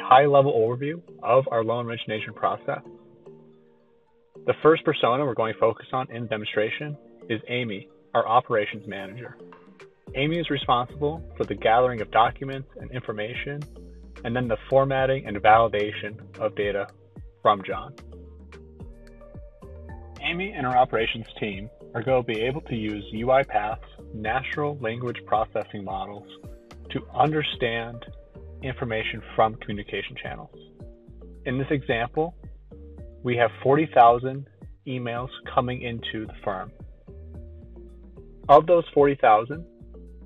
high level overview of our loan origination process. The first persona we're going to focus on in the demonstration is Amy, our operations manager. Amy is responsible for the gathering of documents and information, and then the formatting and validation of data from John. Amy and her operations team are going to be able to use UiPath's natural language processing models to understand information from communication channels. In this example, we have 40,000 emails coming into the firm. Of those 40,000,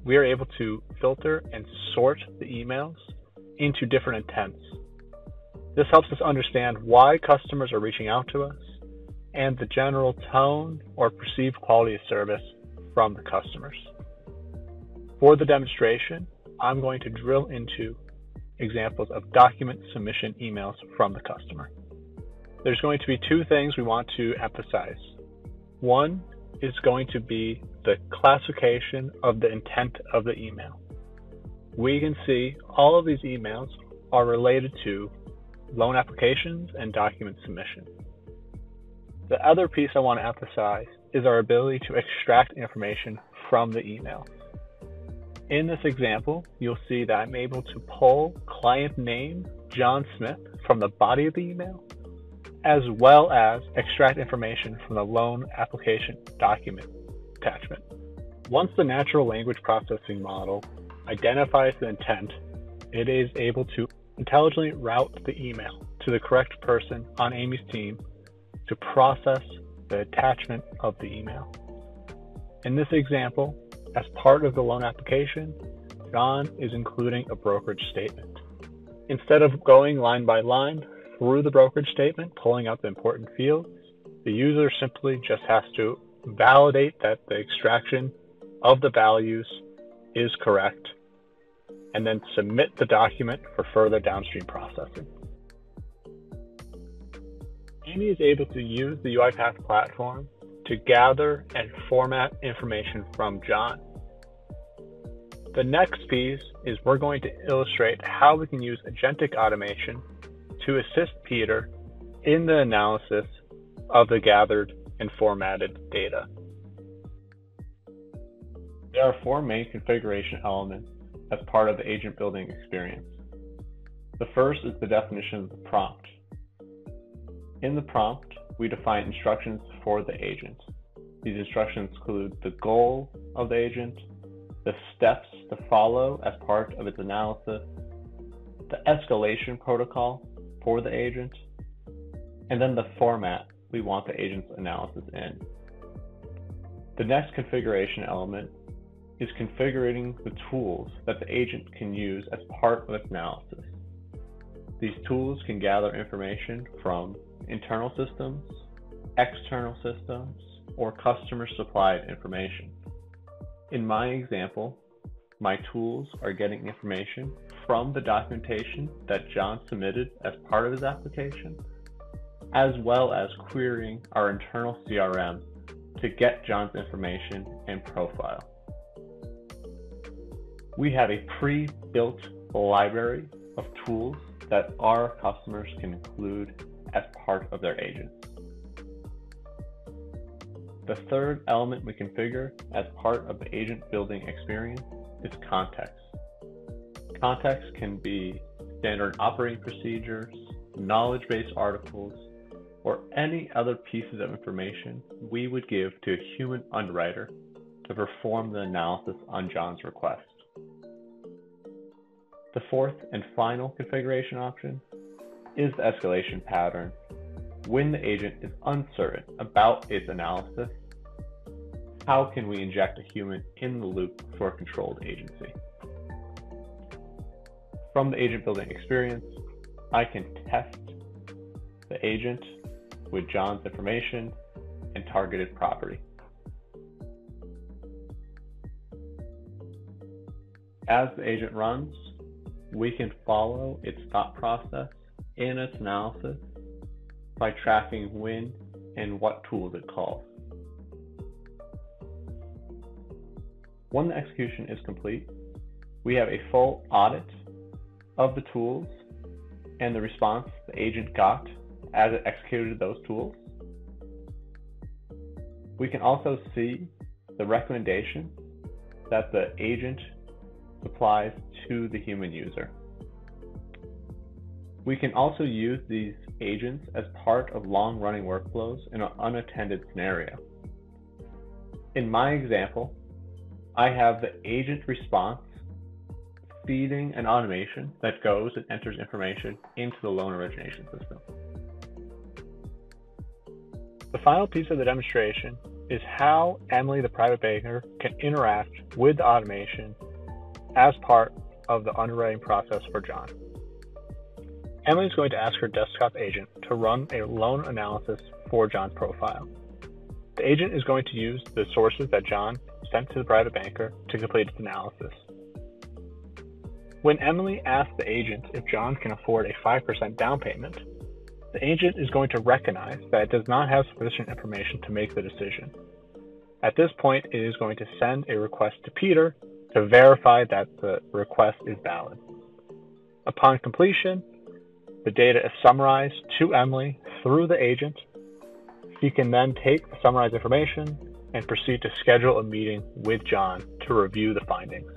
we are able to filter and sort the emails into different intents. This helps us understand why customers are reaching out to us and the general tone or perceived quality of service from the customers. For the demonstration, I'm going to drill into examples of document submission emails from the customer. There's going to be two things we want to emphasize. One is going to be the classification of the intent of the email. We can see all of these emails are related to loan applications and document submission. The other piece I want to emphasize is our ability to extract information from the email. In this example, you'll see that I'm able to pull client name John Smith from the body of the email, as well as extract information from the loan application document attachment. Once the natural language processing model identifies the intent, it is able to intelligently route the email to the correct person on Amy's team to process the attachment of the email. In this example, as part of the loan application, John is including a brokerage statement. Instead of going line by line through the brokerage statement, pulling out the important fields, the user simply just has to validate that the extraction of the values is correct and then submit the document for further downstream processing. Amy is able to use the UiPath platform to gather and format information from John. The next piece is we're going to illustrate how we can use agentic automation to assist Peter in the analysis of the gathered and formatted data. There are four main configuration elements as part of the agent building experience. The first is the definition of the prompt. In the prompt, we define instructions for the agent. These instructions include the goal of the agent, the steps to follow as part of its analysis, the escalation protocol for the agent, and then the format we want the agent's analysis in. The next configuration element is configuring the tools that the agent can use as part of its analysis. These tools can gather information from internal systems, external systems, or customer supplied information. In my example, my tools are getting information from the documentation that John submitted as part of his application, as well as querying our internal CRM to get John's information and profile. We have a pre-built library of tools that our customers can include as part of their agents. The third element we configure as part of the agent building experience is context. Context can be standard operating procedures, knowledge based articles, or any other pieces of information we would give to a human underwriter to perform the analysis on John's request. The fourth and final configuration option is the escalation pattern when the agent is uncertain about its analysis. How can we inject a human in the loop for a controlled agency? From the agent building experience, I can test the agent with John's information and targeted property. As the agent runs, we can follow its thought process in its analysis by tracking when and what tools it calls. When the execution is complete, we have a full audit of the tools and the response the agent got as it executed those tools. We can also see the recommendation that the agent supplies to the human user. We can also use these agents as part of long-running workflows in an unattended scenario. In my example, I have the agent response feeding an automation that goes and enters information into the loan origination system. The final piece of the demonstration is how Emily, the private banker, can interact with the automation as part of the underwriting process for John. Emily is going to ask her desktop agent to run a loan analysis for John's profile. The agent is going to use the sources that John sent to the private banker to complete its analysis. When Emily asks the agent if John can afford a 5% down payment, the agent is going to recognize that it does not have sufficient information to make the decision. At this point, it is going to send a request to Peter to verify that the request is valid. Upon completion, the data is summarized to Emily through the agent. She can then take the summarized information and proceed to schedule a meeting with John to review the findings.